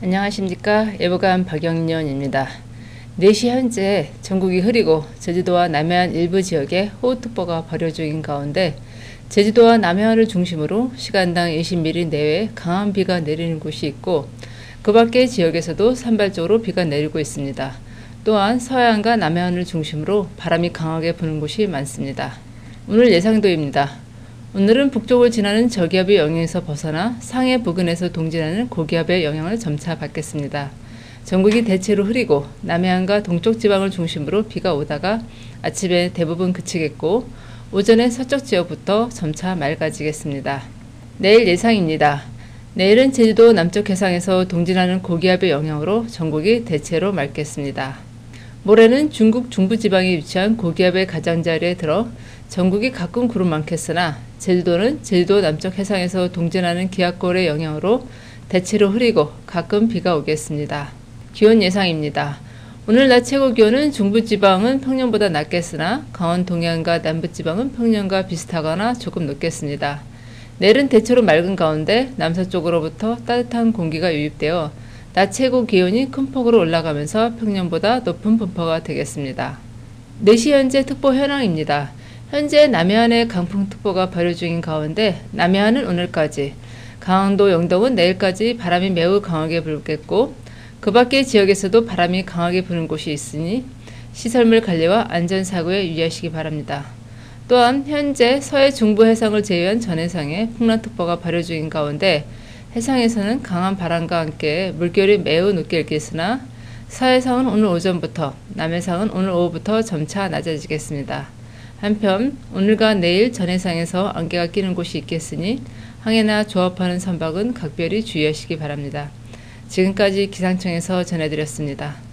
안녕하십니까 예보감 박영년입니다. 4시 현재 전국이 흐리고 제주도와 남해안 일부 지역에 호우특보가 발효 중인 가운데 제주도와 남해안을 중심으로 시간당 20mm 내외 강한 비가 내리는 곳이 있고 그 밖의 지역에서도 산발적으로 비가 내리고 있습니다. 또한 서해안과 남해안을 중심으로 바람이 강하게 부는 곳이 많습니다. 오늘 예상도입니다. 오늘은 북쪽을 지나는 저기압의 영향에서 벗어나 상해 부근에서 동진하는 고기압의 영향을 점차 받겠습니다. 전국이 대체로 흐리고 남해안과 동쪽 지방을 중심으로 비가 오다가 아침에 대부분 그치겠고 오전에 서쪽 지역부터 점차 맑아지겠습니다. 내일 예상입니다. 내일은 제주도 남쪽 해상에서 동진하는 고기압의 영향으로 전국이 대체로 맑겠습니다. 모레는 중국 중부지방에 위치한 고기압의 가장자리에 들어 전국이 가끔 구름 많겠으나 제주도는 제주도 남쪽 해상에서 동진하는 기압골의 영향으로 대체로 흐리고 가끔 비가 오겠습니다. 기온 예상입니다. 오늘 낮 최고 기온은 중부지방은 평년보다 낮겠으나 강원 동해안과 남부지방은 평년과 비슷하거나 조금 높겠습니다. 내일은 대체로 맑은 가운데 남서쪽으로부터 따뜻한 공기가 유입되어 낮 최고 기온이 큰 폭으로 올라가면서 평년보다 높은 분포가 되겠습니다. 4시 현재 특보 현황입니다. 현재 남해안에 강풍특보가 발효 중인 가운데 남해안은 오늘까지, 강원도 영동은 내일까지 바람이 매우 강하게 불겠고 그 밖의 지역에서도 바람이 강하게 부는 곳이 있으니 시설물 관리와 안전사고에 유의하시기 바랍니다. 또한 현재 서해 중부 해상을 제외한 전 해상에 풍랑특보가 발효 중인 가운데 해상에서는 강한 바람과 함께 물결이 매우 높게 일겠으나 서해상은 오늘 오전부터 남해상은 오늘 오후부터 점차 낮아지겠습니다. 한편 오늘과 내일 전해상에서 안개가 끼는 곳이 있겠으니 항해나 조업하는 선박은 각별히 주의하시기 바랍니다. 지금까지 기상청에서 전해드렸습니다.